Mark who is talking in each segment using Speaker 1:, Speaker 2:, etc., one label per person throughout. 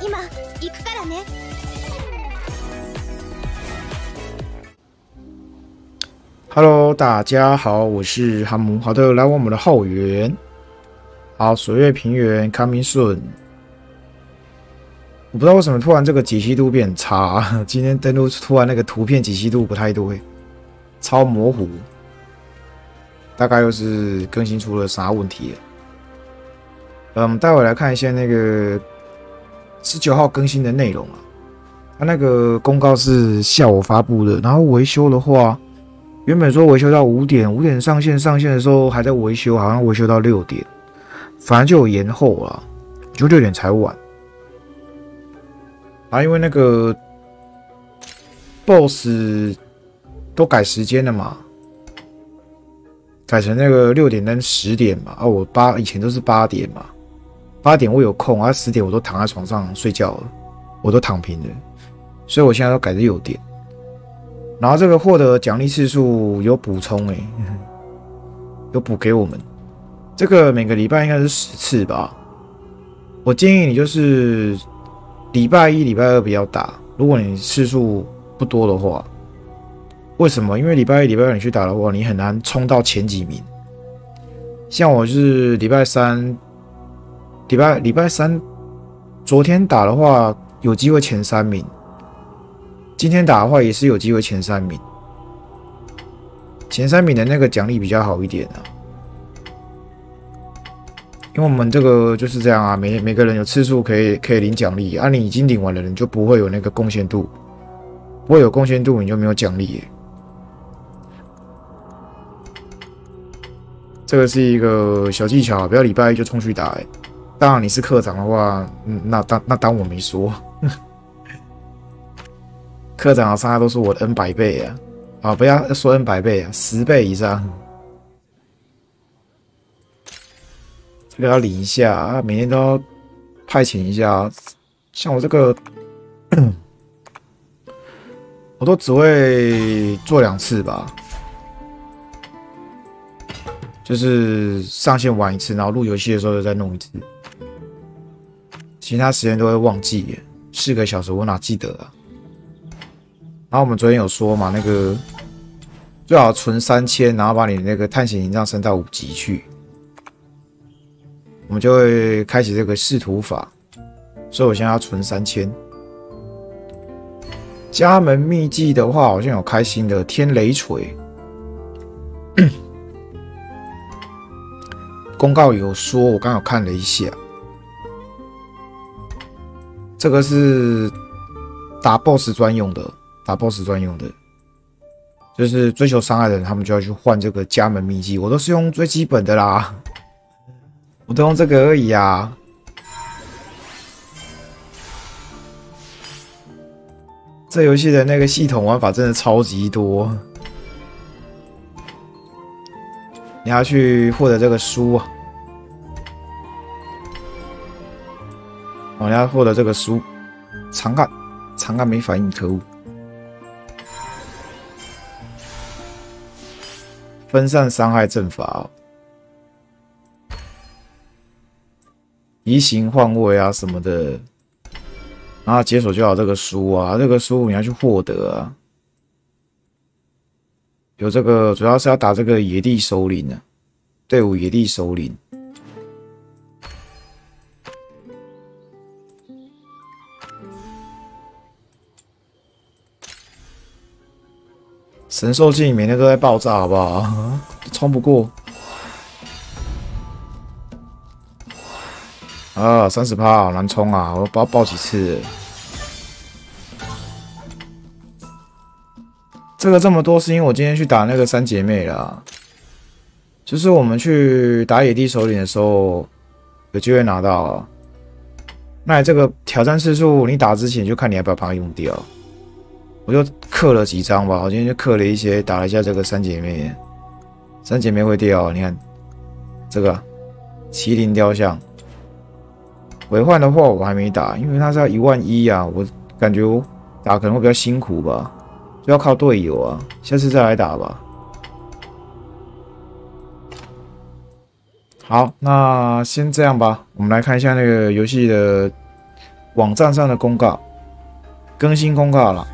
Speaker 1: 今行くからね
Speaker 2: Hello，大家好，我是哈姆。好的，来我们的后援。好，水月平原 coming soon。我不知道为什么突然这个解析度变差，今天登录突然那个图片解析度不太对，超模糊， 大概又是更新出了啥问题了？嗯，待会来看一下那个十九号更新的内容啊。他那个公告是下午发布的，然后维修的话。原本说维修到五点，五点上线，上线的时候还在维修，好像维修到六点，反正就有延后了，就六点才完。啊，因为那个 BOSS 都改时间了嘛，改成那个六点跟十点嘛。啊，我八以前都是八点嘛，八点我有空，啊十点我都躺在床上睡觉了，我都躺平了，所以我现在都改成六点。然后这个获得奖励次数有补充诶，有补给我们。这个每个礼拜应该是十次吧。我建议你就是礼拜一、礼拜二不要打。如果你次数不多的话，为什么？因为礼拜一、礼拜二你去打的话，你很难冲到前几名。像我是礼拜三、礼拜礼拜三昨天打的话，有机会前三名。今天打的话也是有机会前三名，前三名的那个奖励比较好一点啊，因为我们这个就是这样啊，每每个人有次数可以可以领奖励，啊，你已经领完了，你就不会有那个贡献度，不会有贡献度，你就没有奖励。这个是一个小技巧，不要礼拜一就冲去打。当然你是科长的话，那当那当我没说。科长的伤害都是我的 n 百倍啊！啊，不要说 n 百倍啊，十倍以上。这个要领一下啊，每天都要派遣一下。像我这个，我都只会做两次吧，就是上线玩一次，然后录游戏的时候就再弄一次，其他时间都会忘记。四个小时我哪记得啊？然后我们昨天有说嘛，那个最好存三千，然后把你那个探险营帐升到五级去，我们就会开启这个视图法。所以我现在要存三千。家门秘技的话，好像有开心的天雷锤。公告有说，我刚好看了一下，这个是打 BOSS 专用的。打 BOSS 专用的，就是追求伤害的人，他们就要去换这个家门秘籍。我都是用最基本的啦，我都用这个而已啊。这游戏的那个系统玩法真的超级多，你要去获得这个书啊，我要获得这个书，长按，长按没反应，可恶。分散伤害阵法，移形换位啊什么的，然后解锁就好这个书啊，这个书你要去获得啊。有这个主要是要打这个野地首领啊，队伍野地首领。神兽镜每天都在爆炸，好不好？冲不过啊！三十趴好难冲啊！我不知道爆几次。这个这么多是因为我今天去打那个三姐妹了，就是我们去打野地首领的时候有机会拿到。那这个挑战次数，你打之前就看你要不要把它用掉。我就刻了几张吧，我今天就刻了一些，打了一下这个三姐妹，三姐妹会掉，你看这个麒麟雕像，尾换的话我还没打，因为它是要一万一啊，我感觉打可能会比较辛苦吧，要靠队友啊，下次再来打吧。好，那先这样吧。我们来看一下那个游戏的网站上的公告，更新公告了。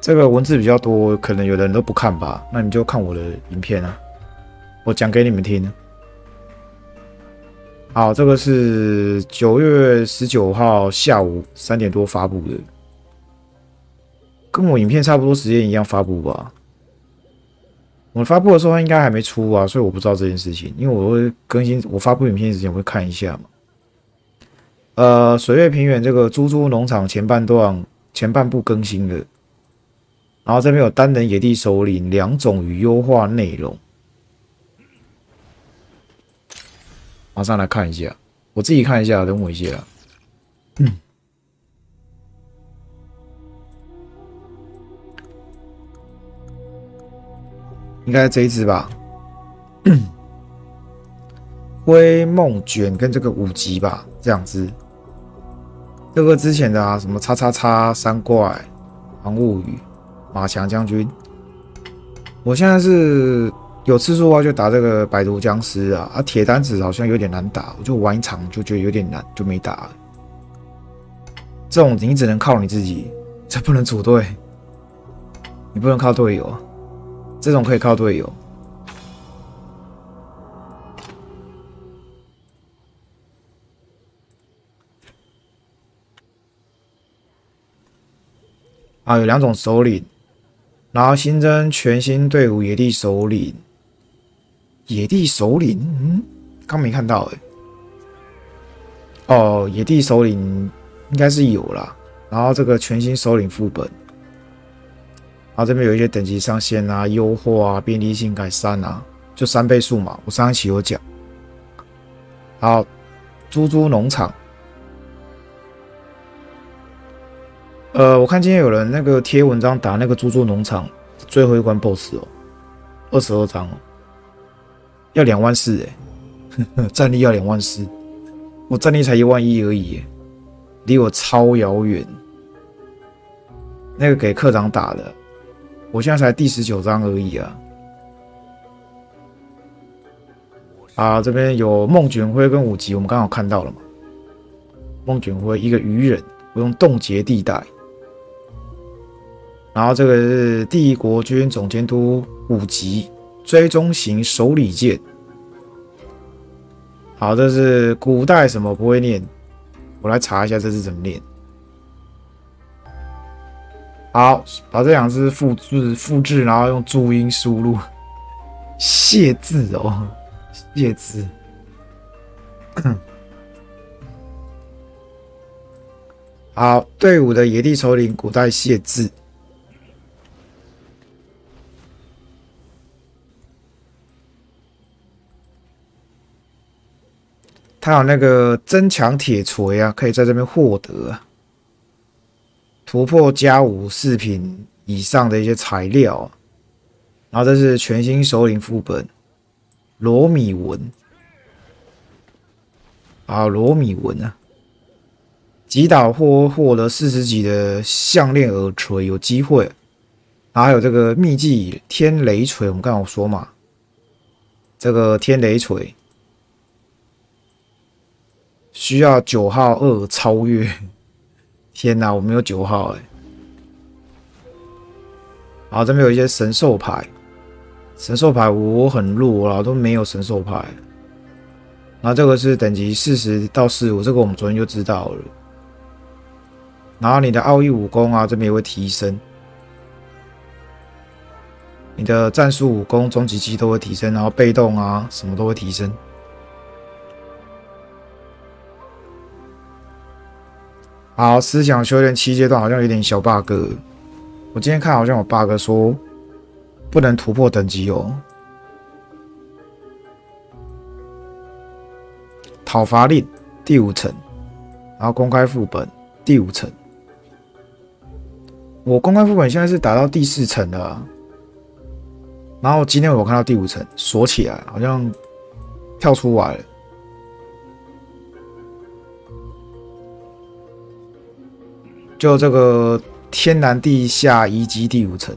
Speaker 2: 这个文字比较多，可能有的人都不看吧。那你就看我的影片啊，我讲给你们听。好，这个是九月十九号下午三点多发布的，跟我影片差不多时间一样发布吧。我发布的时候应该还没出啊，所以我不知道这件事情。因为我会更新我发布影片之前我会看一下嘛。呃，水月平原这个猪猪农场前半段前半部更新的，然后这边有单人野地首领两种与优化内容，马上来看一下，我自己看一下，等我一下。嗯。应该这一只吧，灰梦卷跟这个五级吧，这两只。这个之前的啊，什么叉叉叉三怪、黄物语、马强将军。我现在是有次数的话就打这个百毒僵尸啊，啊铁单子好像有点难打，我就玩一场就觉得有点难，就没打。这种你只能靠你自己，这不能组队，你不能靠队友。这种可以靠队友。啊，有两种首领，然后新增全新队伍——野地首领。野地首领，嗯，刚没看到哎。哦，野地首领应该是有了。然后这个全新首领副本。然后这边有一些等级上限啊、优化啊、便利性改善啊，就三倍数嘛。我上一期有讲。好，猪猪农场。呃，我看今天有人那个贴文章打那个猪猪农场最后一关 BOSS 哦，二十二章哦，要两万四哎，战力要两万四，我战力才一万一而已，离我超遥远。那个给课长打的。我现在才第十九章而已啊！啊，这边有梦卷灰跟五级，我们刚好看到了嘛。梦卷灰一个鱼人，我用冻结地带。然后这个是帝国军总监督五级追踪型手里剑。好，这是古代什么不会念？我来查一下这是怎么念。好，把这两只复制复制，然后用注音输入“谢字”哦，“谢字”。好，队伍的野地首领古代谢字，他有那个增强铁锤啊，可以在这边获得。突破加五饰品以上的一些材料，然后这是全新首领副本罗米文。啊，罗米文啊，击倒或获得四十级的项链耳锤有机会，然后还有这个秘技天雷锤，我们刚刚说嘛，这个天雷锤需要九号二超越。天哪，我没有九号哎！好，这边有一些神兽牌，神兽牌我很弱了，都没有神兽牌。然后这个是等级四十到四五，这个我们昨天就知道了。然后你的奥义武功啊，这边也会提升，你的战术武功、终极技都会提升，然后被动啊什么都会提升。好，思想修炼七阶段好像有点小 bug。我今天看好像有 bug 说不能突破等级哦。讨伐令第五层，然后公开副本第五层。我公开副本现在是打到第四层了，然后今天我看到第五层锁起来，好像跳出来了。就这个天南地下遗迹第五层，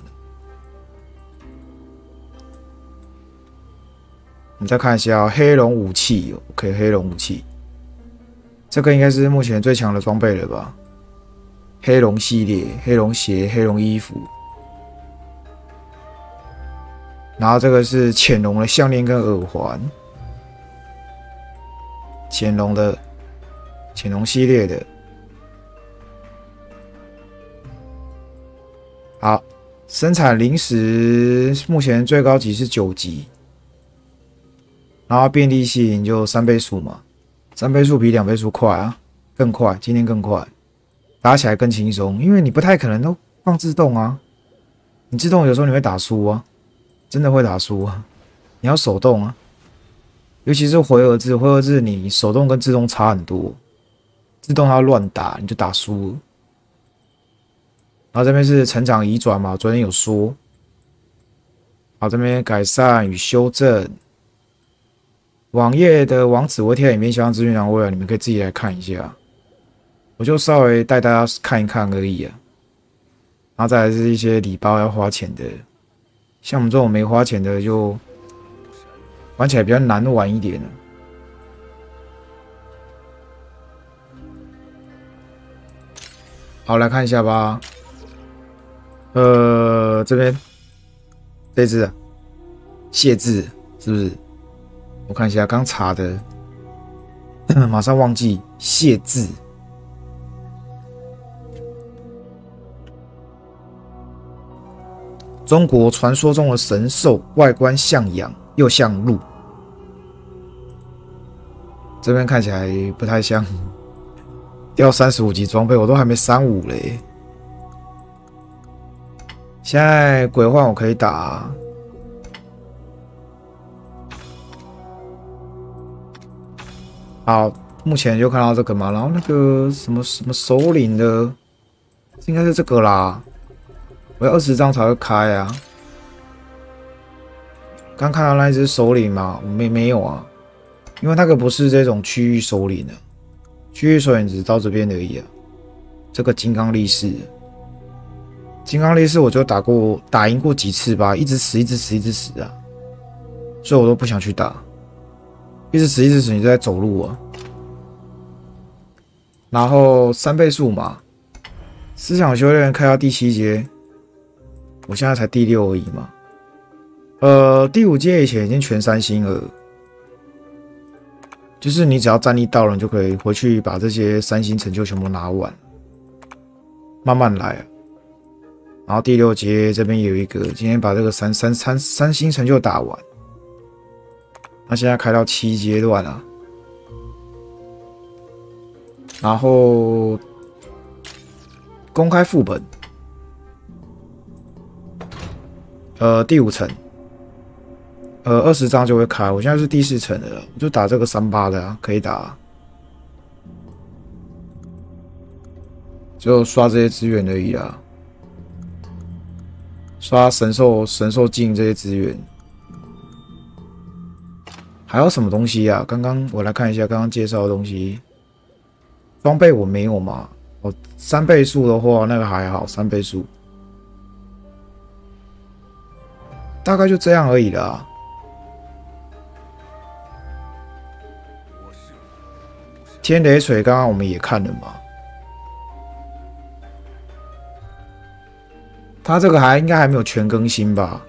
Speaker 2: 你再看一下黑龙武器，OK，黑龙武器，这个应该是目前最强的装备了吧？黑龙系列，黑龙鞋，黑龙衣服，然后这个是潜龙的项链跟耳环，潜龙的，潜龙系列的。生产零食目前最高级是九级，然后便利性就三倍速嘛，三倍速比两倍速快啊，更快，今天更快，打起来更轻松，因为你不太可能都放自动啊，你自动有时候你会打输啊，真的会打输啊，你要手动啊，尤其是回合制，回合制你手动跟自动差很多，自动它乱打你就打输了。然后这边是成长移转嘛，昨天有说。好，这边改善与修正。网页的网址我贴在里面，希望资讯栏位啊，你们可以自己来看一下。我就稍微带大家看一看而已啊。然后再来是一些礼包要花钱的，像我们这种没花钱的，就玩起来比较难玩一点好，来看一下吧。呃，这边这只谢字是不是？我看一下刚查的，马上忘记谢字。中国传说中的神兽，外观像羊又像鹿。这边看起来不太像。掉三十五级装备，我都还没三五嘞。现在鬼幻我可以打，好，目前就看到这个嘛，然后那个什么什么首领的，应该是这个啦，我要二十张才会开啊。刚看到那一只首领嘛，没没有啊，因为那个不是这种区域首领的，区域首领只到这边而已啊，这个金刚力士。金刚力士我就打过，打赢过几次吧，一直死，一直死，一直死啊，所以我都不想去打，一直死，一直死，你就在走路啊。然后三倍速嘛，思想修炼开到第七阶，我现在才第六而已嘛，呃，第五阶以前已经全三星了，就是你只要战力到了，你就可以回去把这些三星成就全部拿完，慢慢来。然后第六节这边有一个，今天把这个三三三三星成就打完，那现在开到七阶段了。然后公开副本，呃，第五层，呃，二十张就会开。我现在是第四层的，我就打这个三八的啊，可以打，就刷这些资源而已啊。刷神兽、神兽镜这些资源，还有什么东西呀？刚刚我来看一下刚刚介绍的东西，装备我没有嘛？哦，三倍速的话，那个还好，三倍速，大概就这样而已啦。天雷锤刚刚我们也看了嘛。它这个还应该还没有全更新吧，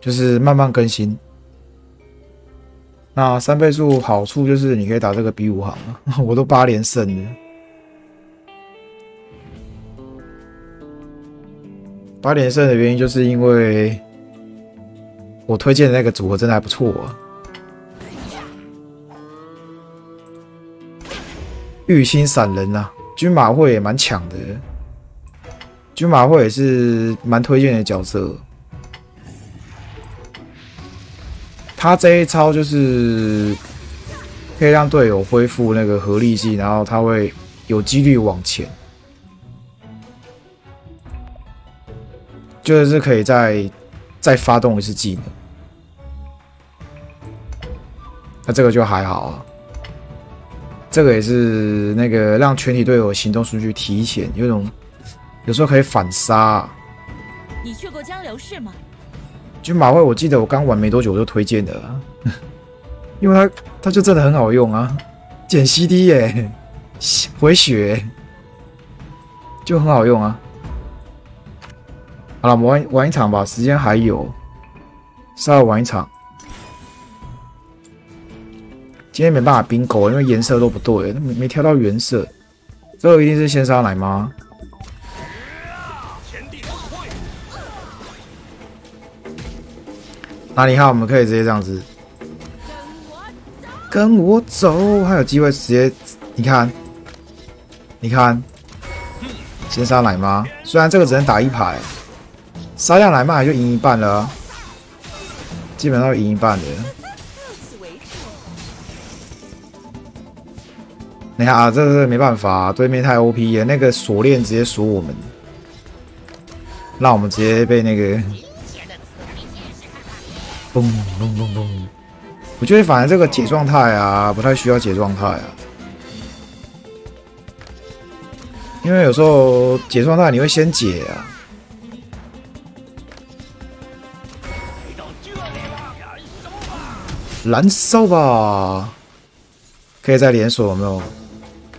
Speaker 2: 就是慢慢更新。那三倍速好处就是你可以打这个 B 五行啊，我都八连胜了。八连胜的原因就是因为我推荐的那个组合真的还不错啊。玉心闪人啊，军马会也蛮强的。军马会也是蛮推荐的角色，他这一招就是可以让队友恢复那个合力技，然后他会有几率往前，就是可以再再发动一次技能，那这个就还好啊，这个也是那个让全体队友行动数据提前，有种。有时候可以反杀。
Speaker 3: 你去过江流市吗？
Speaker 2: 就马会，我记得我刚玩没多久我就推荐的，因为它它就真的很好用啊，减 CD 耶，回血，就很好用啊。好了，我们玩玩一场吧，时间还有，稍微玩一场。今天没办法冰狗，因为颜色都不对，没没挑到原色。最后一定是先杀奶妈。那你好，我们可以直接这样子，跟我走，还有机会直接，你看，你看，先杀奶妈，虽然这个只能打一排，杀掉奶妈就赢一半了，基本上赢一半的。你看啊，这是没办法，对面太 O P 了，那个锁链直接锁我们，让我们直接被那个。嘣嘣嘣嘣！我觉得反正这个解状态啊，不太需要解状态啊，因为有时候解状态你会先解啊。燃烧吧！可以再连锁有没有？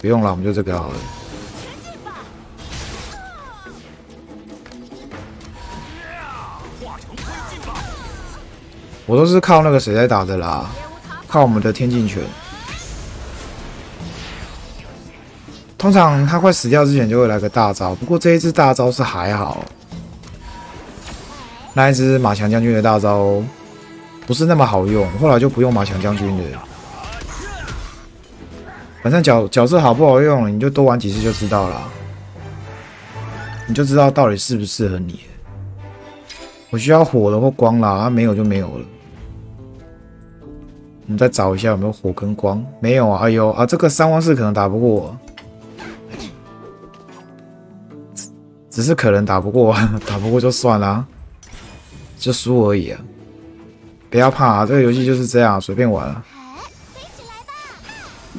Speaker 2: 不用了，我们就这个好了。我都是靠那个谁在打的啦，靠我们的天境拳。通常他快死掉之前就会来个大招，不过这一只大招是还好。那一只马强将军的大招不是那么好用，后来就不用马强将军的。反正角角色好不好用，你就多玩几次就知道了，你就知道到底适不适合你。我需要火的或光啦，啊，没有就没有了。我们再找一下有没有火跟光，没有啊！哎呦啊，这个三王四可能打不过我，只是可能打不过，打不过就算了，就输而已啊！不要怕啊，这个游戏就是这样，随便玩。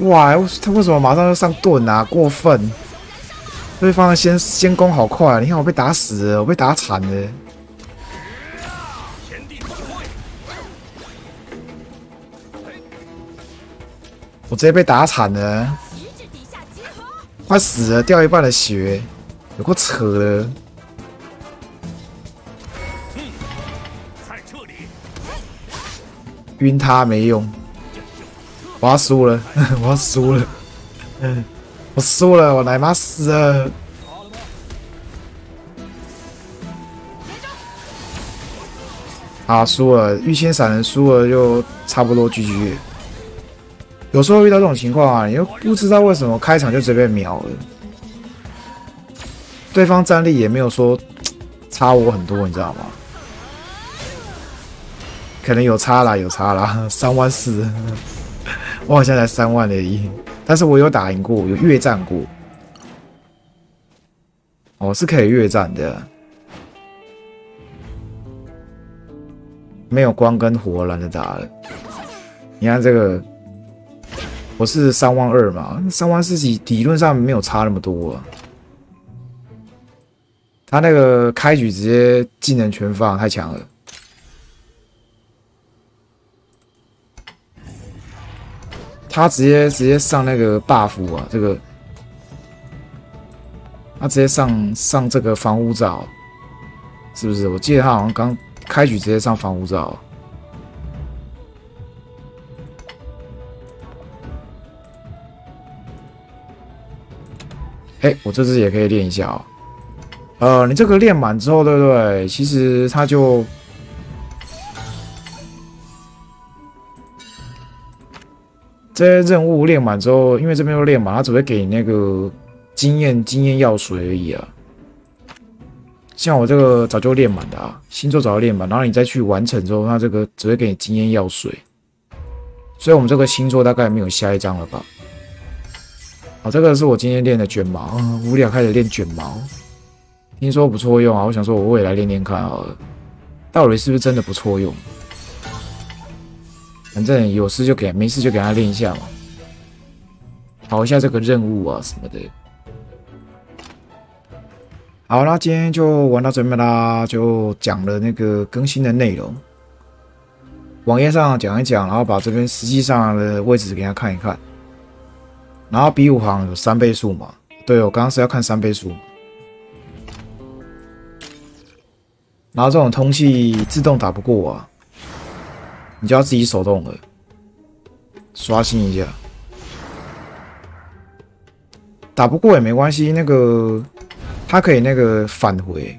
Speaker 2: 哇，他为什么马上就上盾啊？过分！对方的先先攻好快，你看我被打死了，我被打惨了。我直接被打惨了，快死了，掉一半的血，有够扯的。晕他没用，我要输了，我要输了，我输了，我奶妈死了。啊，输了，御仙闪人输了就差不多 GG。有时候遇到这种情况啊，你又不知道为什么开场就直接被秒了，对方战力也没有说差我很多，你知道吗？可能有差啦，有差啦，三万四，我好像才三万而已，但是我有打赢过，有越战过，哦，是可以越战的，没有光跟火懒得打了，你看这个。我是三万二嘛，三万四己理论上没有差那么多。他那个开局直接技能全放，太强了。他直接直接上那个 buff 啊，这个，他直接上上这个防护罩，是不是？我记得他好像刚开局直接上防护罩。哎，我这只也可以练一下哦。呃，你这个练满之后，对不对？其实它就这些任务练满之后，因为这边都练满，它只会给你那个经验经验药水而已啊。像我这个早就练满的啊，星座早就练满，然后你再去完成之后，它这个只会给你经验药水。所以我们这个星座大概没有下一章了吧？好，这个是我今天练的卷毛，无聊开始练卷毛，听说不错用啊，我想说我也来练练看好了，到底是不是真的不错用？反正有事就给，没事就给他练一下嘛，跑一下这个任务啊什么的。好，那今天就玩到这边啦，就讲了那个更新的内容，网页上讲一讲，然后把这边实际上的位置给大家看一看。然后 B 五行有三倍数嘛？对，我刚刚是要看三倍数。然后这种通气自动打不过啊，你就要自己手动了，刷新一下。打不过也没关系，那个它可以那个返回，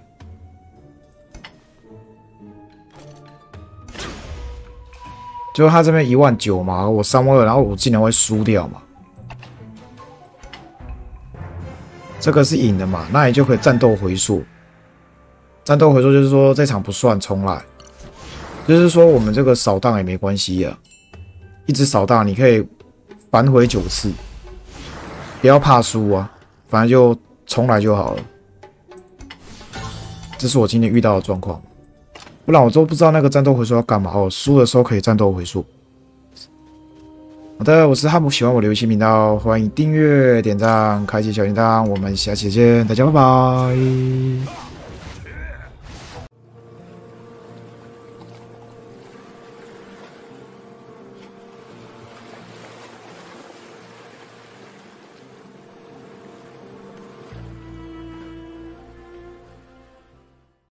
Speaker 2: 就他这边一万九嘛，我三万二，然后我竟然会输掉嘛。这个是赢的嘛？那你就可以战斗回溯。战斗回溯就是说这场不算重来，就是说我们这个扫荡也没关系呀，一直扫荡你可以反回九次，不要怕输啊，反正就重来就好了。这是我今天遇到的状况，不然我都不知道那个战斗回溯要干嘛哦。输的时候可以战斗回溯。好的，我是汉姆，喜欢我的游戏频道，欢迎订阅、点赞、开启小铃铛，我们下期见，大家拜拜。